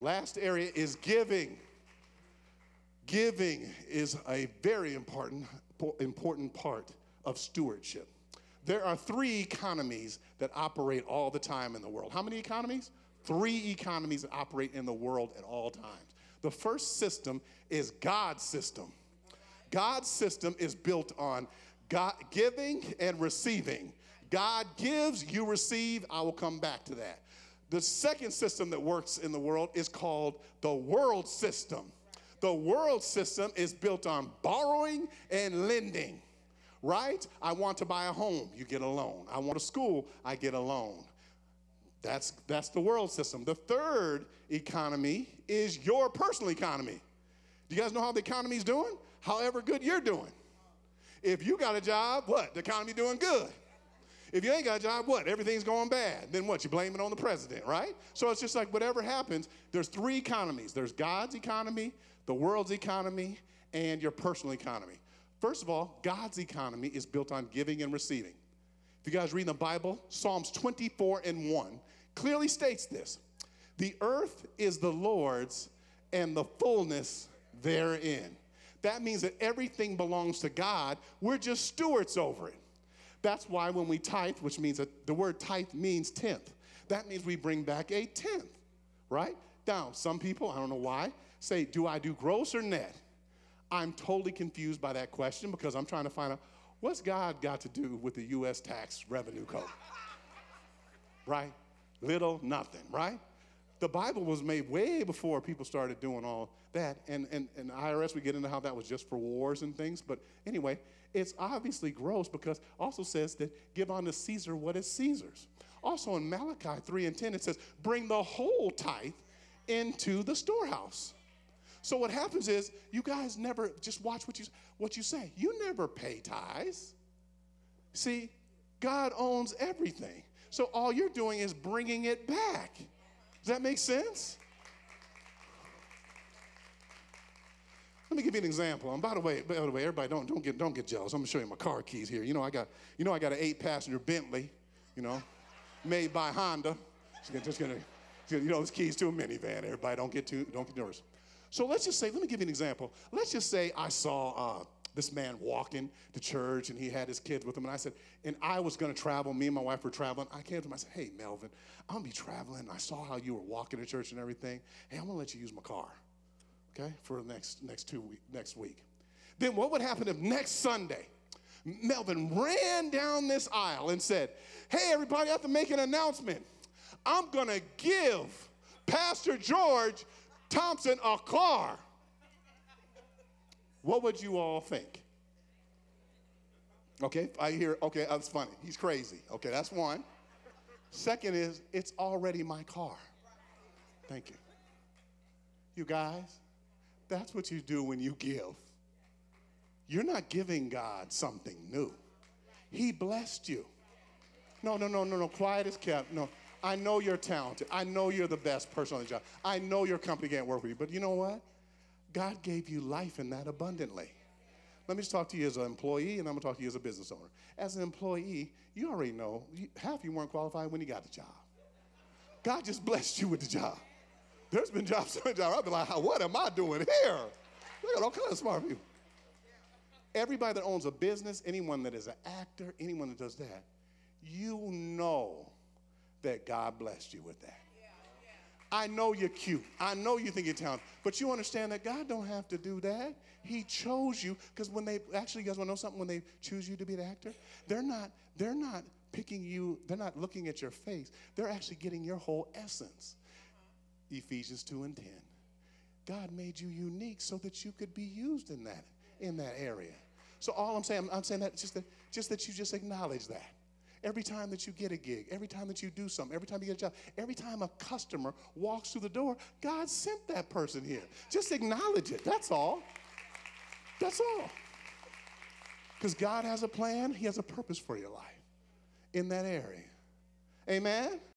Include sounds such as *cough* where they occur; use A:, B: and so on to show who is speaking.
A: Last area is giving. Giving is a very important, important part of stewardship. There are three economies that operate all the time in the world. How many economies? Three economies that operate in the world at all times. The first system is God's system. God's system is built on God giving and receiving. God gives, you receive. I will come back to that. The second system that works in the world is called the world system. The world system is built on borrowing and lending, right? I want to buy a home, you get a loan. I want a school, I get a loan. That's, that's the world system. The third economy is your personal economy. Do you guys know how the economy's doing? However good you're doing. If you got a job, what? The economy doing good. If you ain't got a job, what? Everything's going bad. Then what? You blame it on the president, right? So it's just like whatever happens, there's three economies. There's God's economy, the world's economy, and your personal economy. First of all, God's economy is built on giving and receiving. If you guys read the Bible, Psalms 24 and 1 clearly states this The earth is the Lord's and the fullness therein. That means that everything belongs to God. We're just stewards over it. That's why when we tithe, which means that the word tithe means tenth, that means we bring back a tenth, right? Now, some people, I don't know why, say, Do I do gross or net? I'm totally confused by that question because I'm trying to find out what's God got to do with the U.S. tax revenue code? *laughs* right? Little, nothing, right? The Bible was made way before people started doing all that. And, and, and IRS, we get into how that was just for wars and things. But anyway, it's obviously gross because also says that give unto Caesar what is Caesar's. Also in Malachi 3 and 10, it says, bring the whole tithe into the storehouse. So what happens is you guys never just watch what you what you say. You never pay tithes. See, God owns everything. So all you're doing is bringing it back. Does that make sense? Let me give you an example. And by the way, by the way, everybody don't, don't get don't get jealous. I'm gonna show you my car keys here. You know, I got you know I got an eight passenger Bentley, you know, made by Honda. Just gonna, you know, this keys to a minivan. Everybody don't get too don't get nervous. So let's just say, let me give you an example. Let's just say I saw uh, this man walking to church and he had his kids with him. And I said, and I was going to travel. Me and my wife were traveling. I came to him. I said, hey, Melvin, I'm going to be traveling. I saw how you were walking to church and everything. Hey, I'm going to let you use my car okay, for the next, next two week, next week. Then what would happen if next Sunday, Melvin ran down this aisle and said, Hey, everybody, I have to make an announcement. I'm going to give Pastor George Thompson a car. What would you all think? Okay, I hear, okay, that's funny. He's crazy. Okay, that's one. Second is, it's already my car. Thank you. You guys, that's what you do when you give. You're not giving God something new. He blessed you. No, no, no, no, no. Quiet is kept. No. I know you're talented. I know you're the best person on the job. I know your company can't work with you. But you know what? God gave you life in that abundantly. Let me just talk to you as an employee, and I'm to talk to you as a business owner. As an employee, you already know half you weren't qualified when you got the job. God just blessed you with the job. There's been jobs, jobs *laughs* I've been like, what am I doing here? Look at all kinds of smart people. Everybody that owns a business, anyone that is an actor, anyone that does that, you know that God blessed you with that. I know you're cute. I know you think you're talented. But you understand that God don't have to do that. He chose you. Because when they actually, you guys want to know something? When they choose you to be an actor, they're not, they're not picking you, they're not looking at your face. They're actually getting your whole essence. Ephesians 2 and 10. God made you unique so that you could be used in that in that area. So all I'm saying, I'm, I'm saying that just that just that you just acknowledge that. Every time that you get a gig, every time that you do something, every time you get a job, every time a customer walks through the door, God sent that person here. Just acknowledge it. That's all. That's all. Because God has a plan, He has a purpose for your life in that area. Amen?